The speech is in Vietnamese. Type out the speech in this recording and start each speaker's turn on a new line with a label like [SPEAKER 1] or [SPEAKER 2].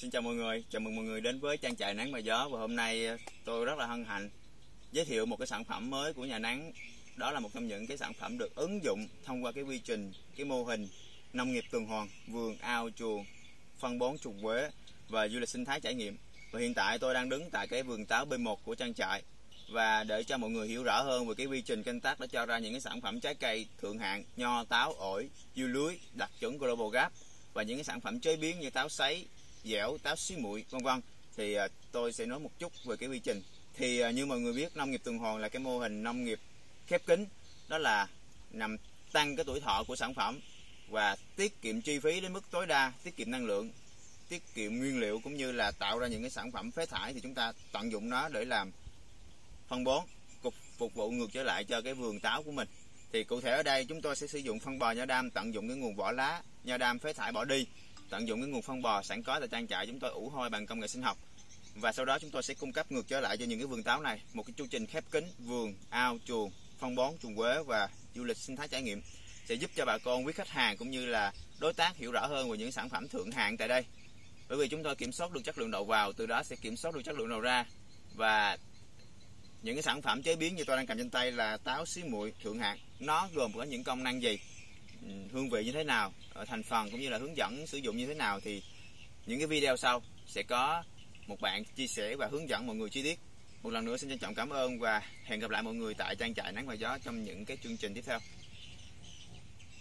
[SPEAKER 1] Xin chào mọi người, chào mừng mọi người đến với trang trại nắng và gió và hôm nay ờ, tôi rất là hân hạnh giới thiệu một cái sản phẩm mới của nhà nắng. Đó là một trong những cái sản phẩm được ứng dụng thông qua cái quy trình cái mô hình nông nghiệp tuần hoàn vườn ao chuồng phân bón trùng quế và du lịch sinh thái trải nghiệm. Và hiện tại tôi đang đứng tại cái vườn táo B1 của trang trại và để cho mọi người hiểu rõ hơn về cái quy trình canh tác đã cho ra những cái sản phẩm trái cây thượng hạng nho táo ổi dưa lưới đạt chuẩn global gap và những cái sản phẩm chế biến như táo sấy dẻo táo xí muội vân vân. Thì à, tôi sẽ nói một chút về cái quy trình. Thì à, như mọi người biết nông nghiệp tuần hoàn là cái mô hình nông nghiệp khép kín. Đó là nằm tăng cái tuổi thọ của sản phẩm và tiết kiệm chi phí đến mức tối đa tiết kiệm năng lượng tiết kiệm nguyên liệu cũng như là tạo ra những cái sản phẩm phế thải. Thì chúng ta tận dụng nó để làm phân bón cục phục vụ ngược trở lại cho cái vườn táo của mình. Thì cụ thể ở đây chúng tôi sẽ sử dụng phân bò nho đam tận dụng cái nguồn vỏ lá nho đam phế thải bỏ đi tận dụng cái nguồn phân bò sẵn có tại trang trại chúng tôi ủ hôi bằng công nghệ sinh học. Và sau đó chúng tôi sẽ cung cấp ngược trở lại cho những cái vườn táo này, một cái chu trình khép kín, vườn, ao, chuồng, phân bón, chuồng quế và du lịch sinh thái trải nghiệm sẽ giúp cho bà con, quý khách hàng cũng như là đối tác hiểu rõ hơn về những sản phẩm thượng hạng tại đây. Bởi vì chúng tôi kiểm soát được chất lượng đầu vào, từ đó sẽ kiểm soát được chất lượng đầu ra. Và những cái sản phẩm chế biến như tôi đang cầm trên tay là táo xí muội thượng hạng. Nó gồm có những công năng gì? Hương vị như thế nào ờ, thành phần cũng như là hướng dẫn sử dụng như thế nào thì những cái video sau sẽ có một bạn chia sẻ và hướng dẫn mọi người chi tiết. Một lần nữa xin trân trọng cảm ơn và hẹn gặp lại mọi người tại trang trại nắng và gió trong những cái chương trình tiếp theo.